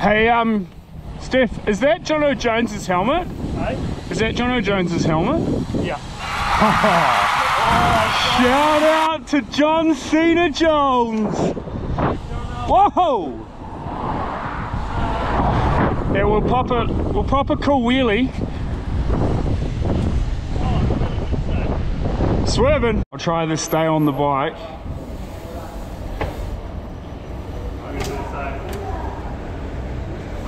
Hey, um, Steph, is that John. Jones's helmet? Hey? Is that John. Jones's helmet? Yeah. Shout out to John Cena Jones. Whoa! Yeah, we'll pop a we'll pop a cool wheelie. Swerving. I'll try this stay on the bike.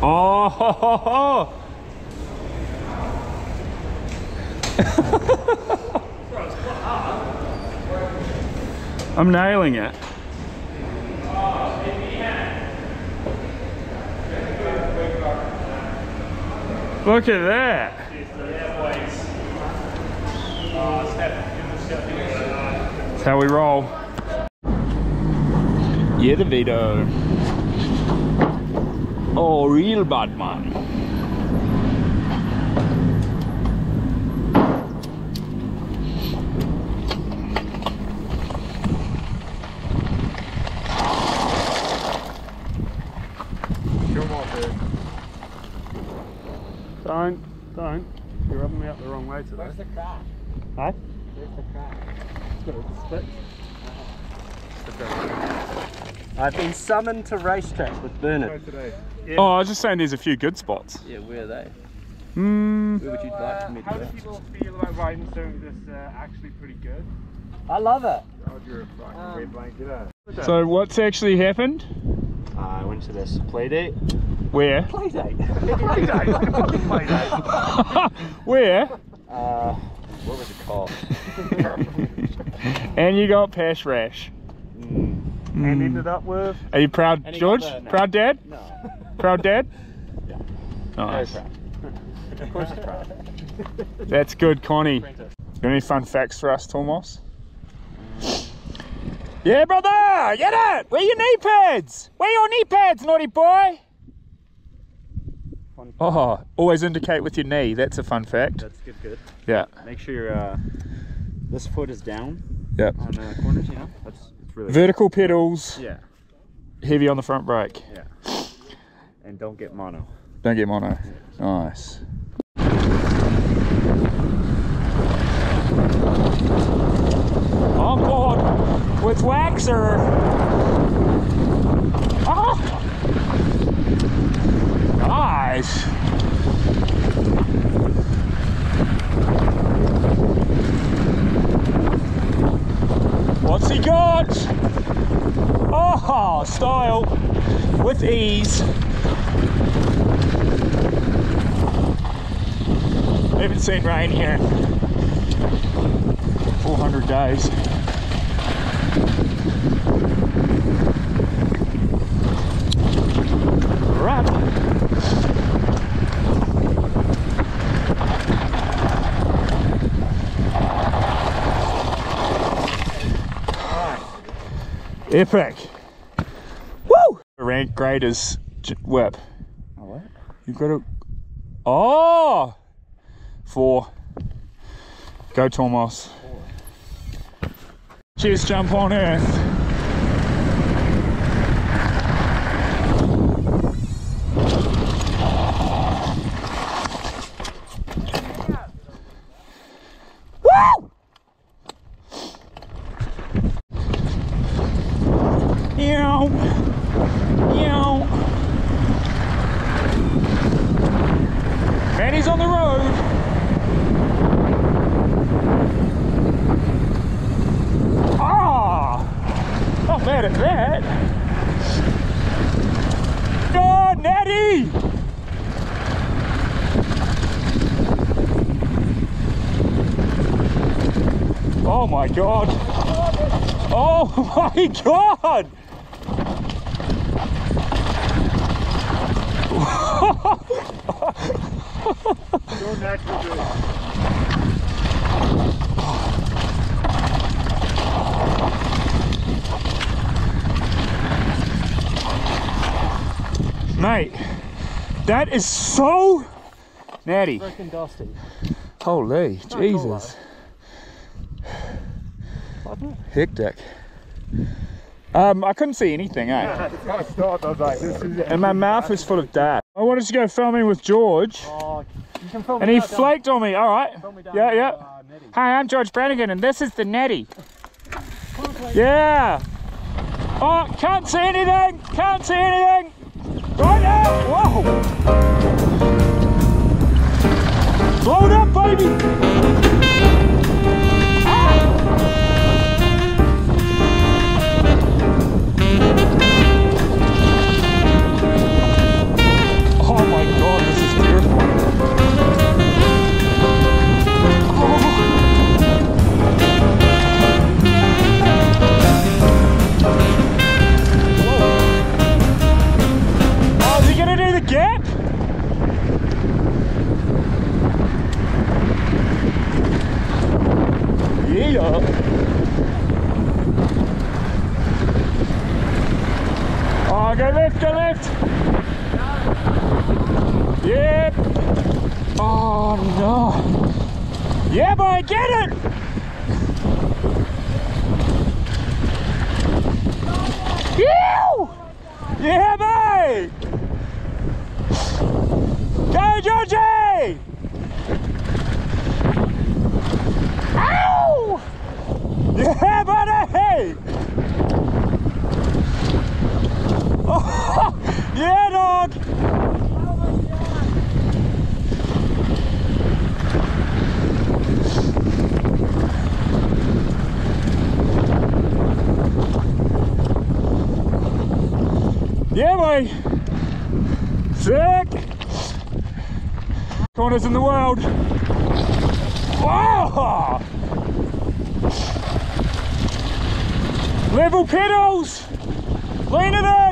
Oh, ho, ho, ho. I'm nailing it. Look at that. That's how we roll. Yeah, the Vito. Oh, real bad man. Come on, dude. Don't, don't. You're rubbing me up the wrong way today. Where's the crack? Huh? Where's the crack? It's got a stick. I've been summoned to racetrack with Bernard. Today. Oh, I was just saying there's a few good spots. Yeah, where are they? Hmm. Where would you like me How do people feel about riding something that's uh, actually pretty good? I love it. Oh, you're a fucking Um, red blanket, uh. So what's actually happened? I went to this play date. Where? Play date? Play date. Play date. Where? uh, what was it called? And you got Pash Rash. Mm, And ended up with. Are you proud, George? Proud dad? no. Proud dad? Yeah. Nice. Very proud. of course he's proud. That's good, Connie. Got any fun facts for us, Tomos? Yeah, brother! Get it! Where your knee pads? Where your knee pads, naughty boy? Oh, always indicate with your knee. That's a fun fact. That's good, good. Yeah. Make sure your, uh, this foot is down Yep. on the corners, you know? That's it's really Vertical pedals, Yeah, heavy on the front brake. yeah. And don't get mono. Don't get mono. Nice. On board with Waxer. Ah! Nice. What's he got? Oh, style with ease. Haven't seen rain here 400 days. Right. Epic. Woo! Rank graders whip. Oh, what? You've got to. Oh! Four. Go, Tomos. Cheers, jump on earth. Woo! Meow. Meow. Manny's on the road. Ah! Mad at that. Oh, Natty! Oh my god! Oh my god! So natural Mate, that is so natty. Freaking dusty. Holy cool, Jesus. Hectic. Um, I couldn't see anything, eh? It's got a start, I was like, this is. And my mouth is full of dad. I wanted to go filming with George, Oh, you can film and he flaked on me. All right. Me Yeah, yeah. uh. Hi, I'm George Brannigan, and this is the Netty. Yeah. Oh, can't see anything. Can't see anything. Right now. Whoa. Blow it up, baby. Go left, go left. Yep. Oh no. Yeah, boy, get it. Ew! Yeah, mate! Go, Georgie! Ow! Yeah, buddy! Yeah, dog! Yeah, boy! Sick! Corners in the world! Wow! Level pedals! Lean it in!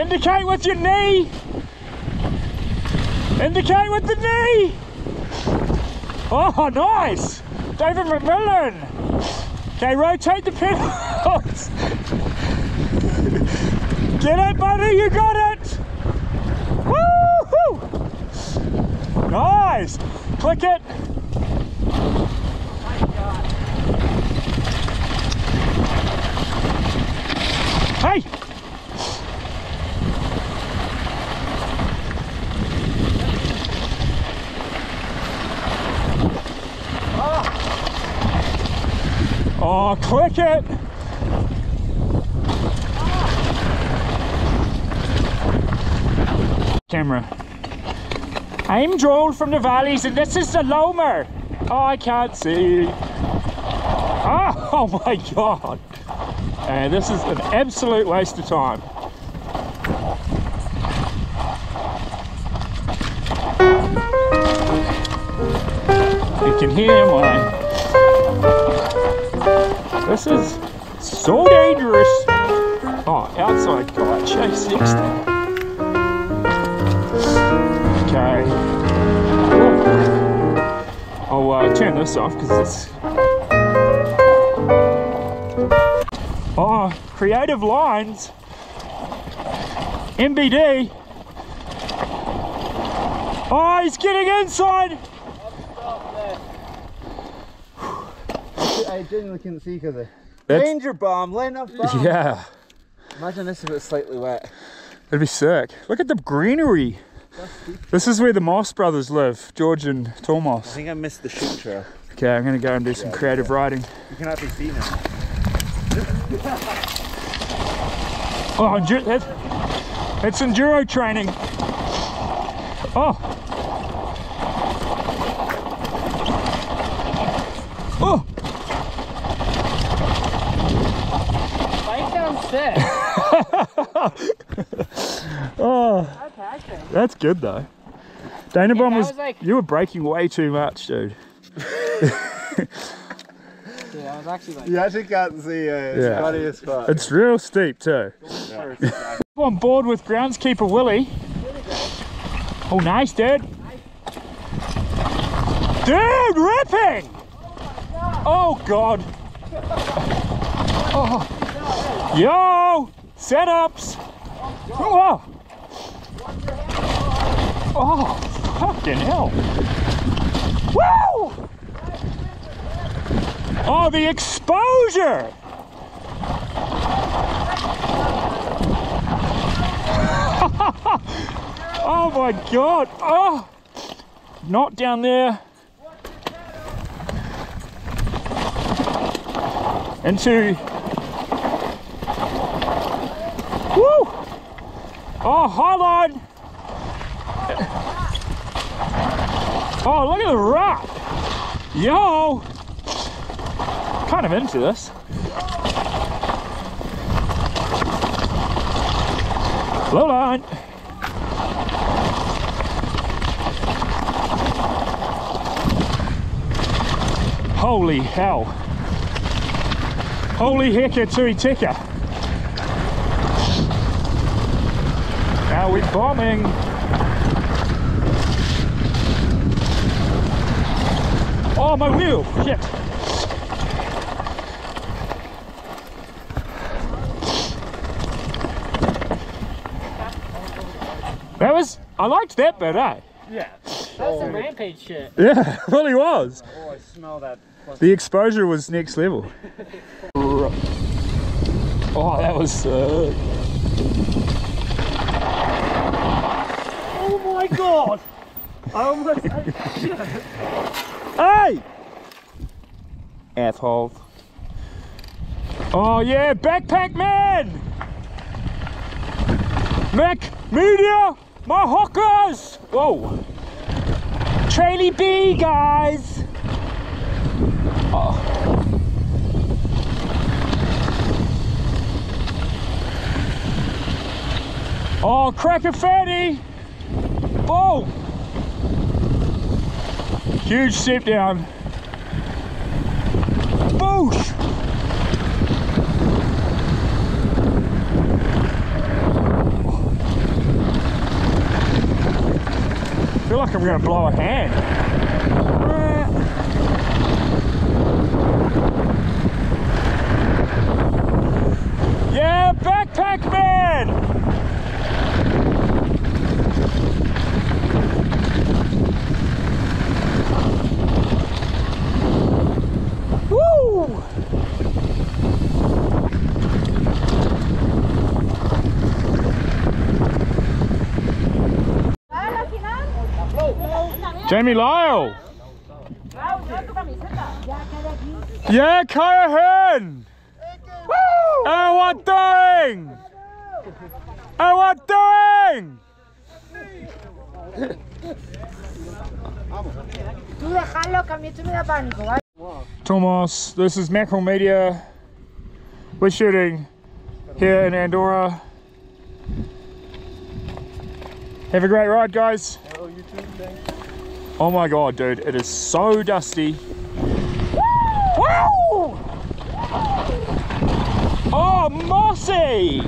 Indicate with your knee! Indicate with the knee! Oh, nice! David McMillan! Okay, rotate the pedals! Get it, buddy, you got it! Woo-hoo! Nice! Click it! Hey! Oh, click it! Camera. I'm Joel from the valleys and this is the Lomer. Oh, I can't see. Oh, oh my god. Uh, this is an absolute waste of time. You can hear my. This is so dangerous. Oh, outside guy, chase 60. Okay. Ooh. I'll uh, turn this off because it's. Oh, creative lines. MBD. Oh, he's getting inside. I genuinely couldn't see because of That's- danger bomb, laying up bomb. Yeah, Imagine this if it was slightly wet. it'd be sick. Look at the greenery. This is where the Moss brothers live, George and I think I missed the shoot trail. Okay, I'm gonna go and do some creative writing. You can actually see now. Oh, endu- that, it's enduro training. Oh, Bike down sick. oh, That's that's good though. Dana Bomb that was, was like- you were breaking way too much, dude. Dude, I was actually like. You actually can't see uh, it's Yeah. funny as fuck. It's real steep too. I'm on board with groundskeeper Willie. Oh, nice, dude. Dude, ripping! Oh, God. Oh. Yo! Setups! Whoa! Oh, fucking hell. Woo! Oh, the exposure! oh my god! Oh! Not down there. Into Woo! Oh, hold on! Oh, look at the rock! Yo! Kind of into this. Low line. Holy hell. Holy hecka tui tika. Now we're bombing. Oh, my wheel! Shit! That was, I liked that bit, eh? Yeah. That That's some rampage shit. Yeah, well he was. Oh, I smell that. The exposure was next level. oh, that was. Uh... Oh my god! I almost. Hey! Asshole. Oh yeah, backpack man! Mac Media, my hookers! Whoa. Trailie B guys! Oh. Oh, cracker fatty! Whoa! Huge step down. Boosh! I feel like I'm gonna blow a hand. Yeah, backpack man! Woo! Jamie Lyle! Yeah, Kye A'Hern! Hey, what doing? Hey, what doing? Tú déjalo, que a mí esto me da pánico, ¿vale? Tomas, this is Mackerel Media. We're shooting here in Andorra. Have a great ride, guys. Oh, you too, thanks. Oh my god, dude, it is so dusty. Woo! Oh, mossy!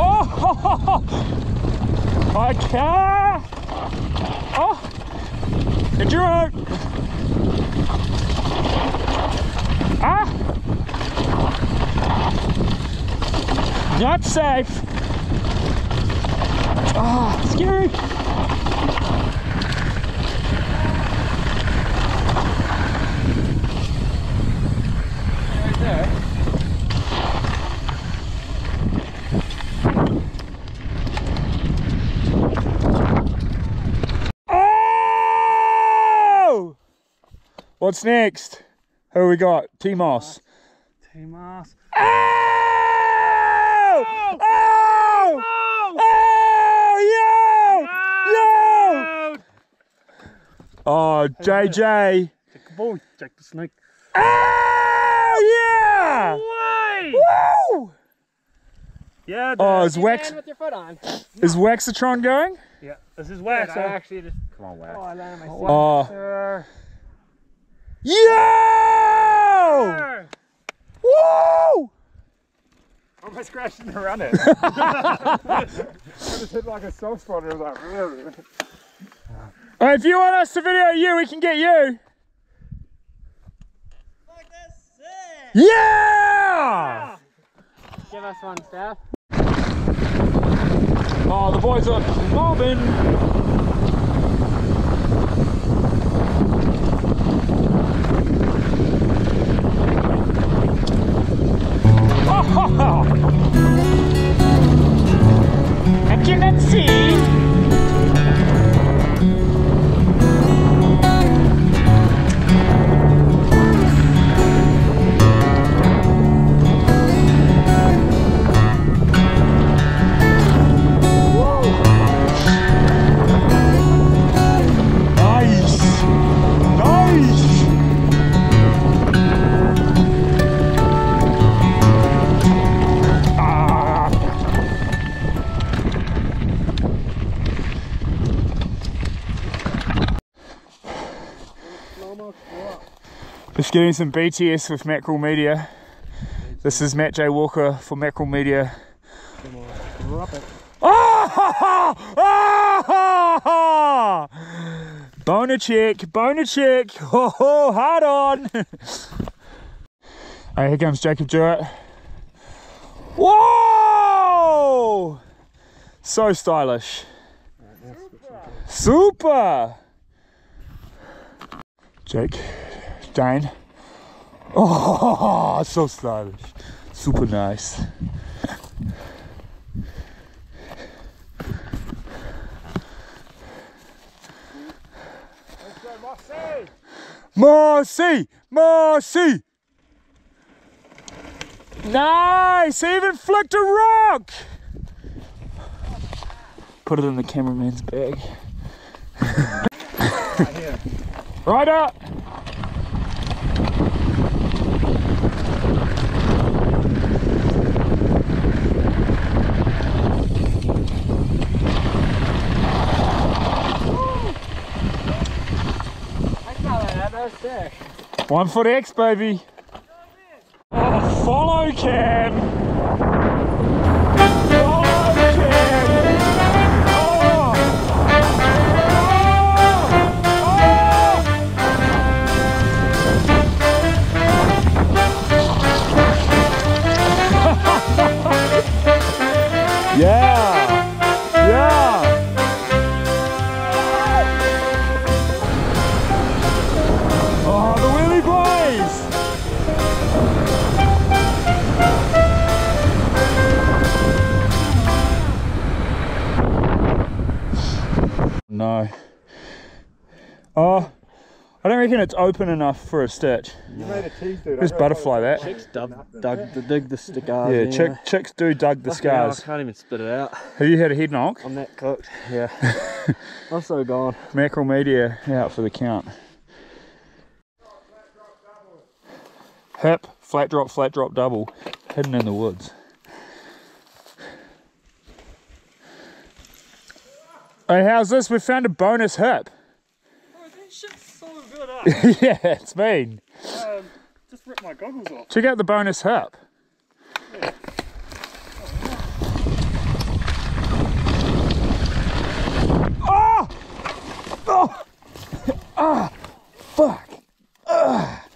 Oh, I can't. Oh, enduro. Ah, not safe. Ah, scary. Oh! What's next? Who we got? T-Moss. T-Mars. Oh! Oh! Oh! Yo! Yo! Oh, JJ. Check the boy. Check the snake. Oh, yeah! Way! Woo! Yeah, Oh, is Wax with your foot on. is Waxatron going? yeah. This is wax. I actually just. Come on, Oh, Wax. I landed my. Oh, yo! Woo! Almost crashed into run it. I just hit like a soft spot and it was like, "Ugh." Uh, if you want us to video you, we can get you. Yeah! Give us one, Steph. Oh, the boys are mobbing. Oh, fishing at sea. Just getting some BTS with Mackerel Media. This is Matt J. Walker for Mackerel Media. Ah! Ah! Boner check, boner check. Ho ho, hard on. Alright, here comes Jacob Jewett. Whoa! So stylish. Super! Jake, Dane. Oh, so stylish. Super nice. Marcy! Marcy! Nice! He even flicked a rock! Put it in the cameraman's bag. right up! One foot X, baby. Oh, follow cam. No. Oh, I don't reckon it's open enough for a stitch. You made a tease, dude. Just butterfly that. Chicks dug, dug, the, dig the scars. Yeah, anyway. chick, chicks do dug the Fucking hell, I scars. can't even spit it out. Have you had a head knock? I'm that cooked. Yeah. I'm so gone. Mackerel Media out for the count. Hip, flat drop, flat drop, double, hidden in the woods. Hey, how's this? We found a bonus hip. so good up. yeah, it's mean. Um, just ripped my goggles off. Check out the bonus hip. Oh! Oh! Ah! Fuck! Ah!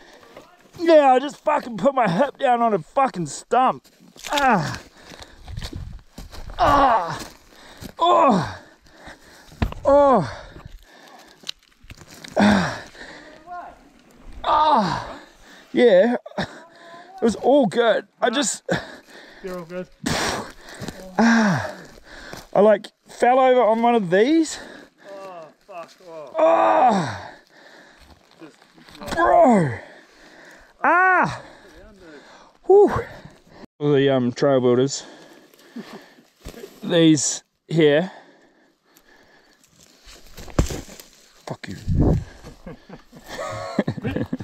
Yeah, I just fucking put my hip down on a fucking stump. Ah! Ah! Oh! Oh! Ah! Yeah, it was all good. I just, You're all good. Ah. I like fell over on one of these. Oh, fuck. Oh. Ah, bro. Ah. Whew. The um trail builders. These here. Fuck you.